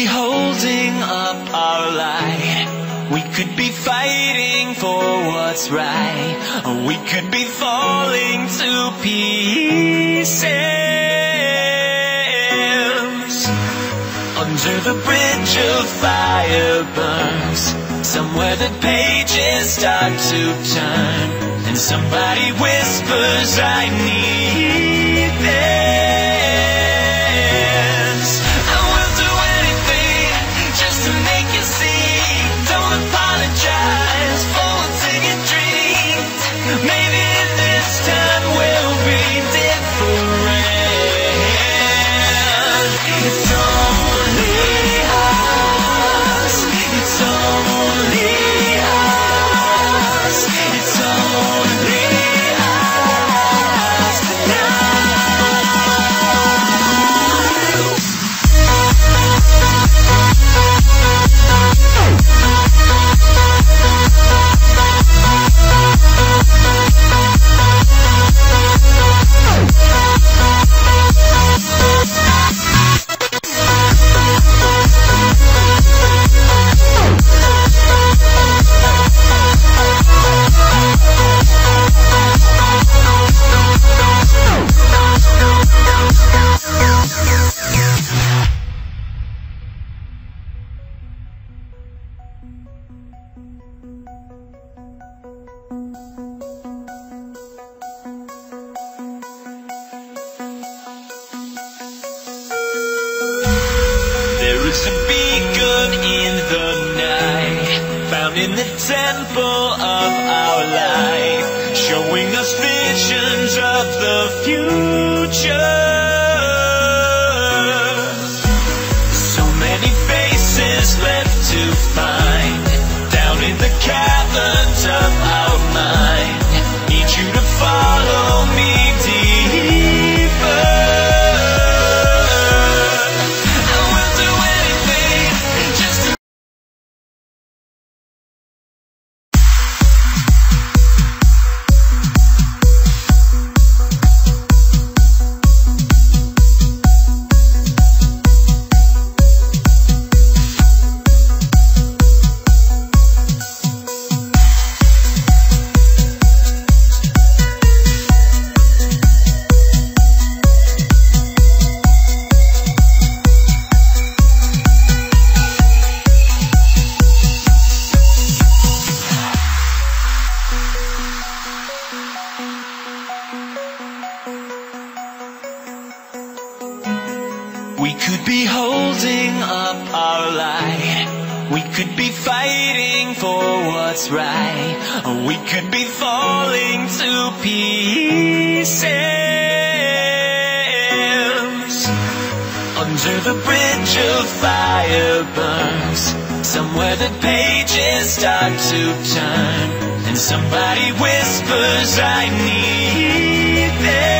be holding up our light. We could be fighting for what's right. Or we could be falling to pieces. Under the bridge of fire burns. Somewhere the pages start to turn. And somebody whispers, I need this. Is a beacon in the night, found in the temple of our life, showing us visions of the future. We could be holding up our light. We could be fighting for what's right. Or we could be falling to pieces. Under the bridge of fire burns. Somewhere the pages start to turn. And somebody whispers, I need this.